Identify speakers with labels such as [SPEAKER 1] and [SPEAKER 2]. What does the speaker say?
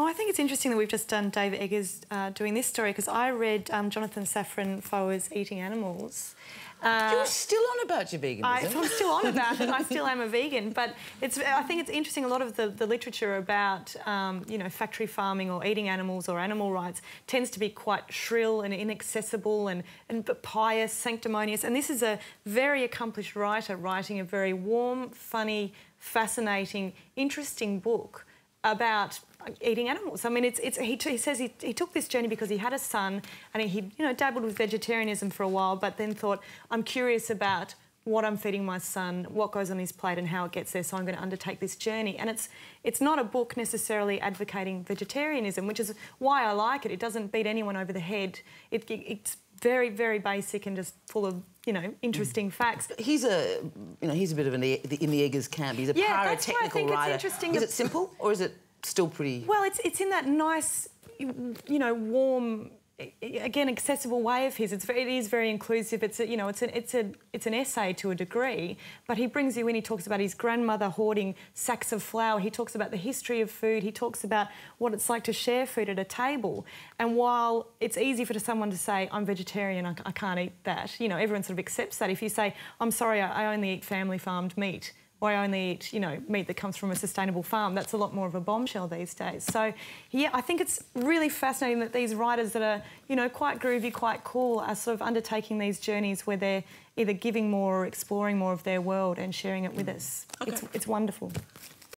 [SPEAKER 1] Oh, I think it's interesting that we've just done David Eggers uh, doing this story because I read um, Jonathan Safran Foer's Eating Animals.
[SPEAKER 2] Uh, You're still on about your veganism. I,
[SPEAKER 1] am still on about it. I still am a vegan, but it's. I think it's interesting. A lot of the, the literature about um, you know factory farming or eating animals or animal rights tends to be quite shrill and inaccessible and and pious, sanctimonious. And this is a very accomplished writer writing a very warm, funny, fascinating, interesting book about eating animals. I mean, it's, it's, he, he says he, he took this journey because he had a son and he, you know, dabbled with vegetarianism for a while, but then thought, I'm curious about what I'm feeding my son, what goes on his plate and how it gets there, so I'm going to undertake this journey. And it's, it's not a book necessarily advocating vegetarianism, which is why I like it. It doesn't beat anyone over the head. It, it, it's very, very basic and just full of, you know, interesting mm. facts.
[SPEAKER 2] He's a, you know, he's a bit of an in the Eggers camp. He's a
[SPEAKER 1] yeah,
[SPEAKER 2] pyrotechnical
[SPEAKER 1] that's why I think
[SPEAKER 2] writer.
[SPEAKER 1] It's interesting.
[SPEAKER 2] Is it simple or is it still pretty...
[SPEAKER 1] Well, it's, it's in that nice, you know, warm, again, accessible way of his. It's very, it is very inclusive. It's a, you know, it's an, it's a, it's an essay to a degree, but he brings you in. He talks about his grandmother hoarding sacks of flour. He talks about the history of food. He talks about what it's like to share food at a table. And while it's easy for someone to say, I'm vegetarian, I, I can't eat that, you know, everyone sort of accepts that. If you say, I'm sorry, I, I only eat family farmed meat, or I only eat, you know, meat that comes from a sustainable farm. That's a lot more of a bombshell these days. So, yeah, I think it's really fascinating that these writers that are, you know, quite groovy, quite cool, are sort of undertaking these journeys where they're either giving more or exploring more of their world and sharing it with mm. us. Okay. It's, it's wonderful.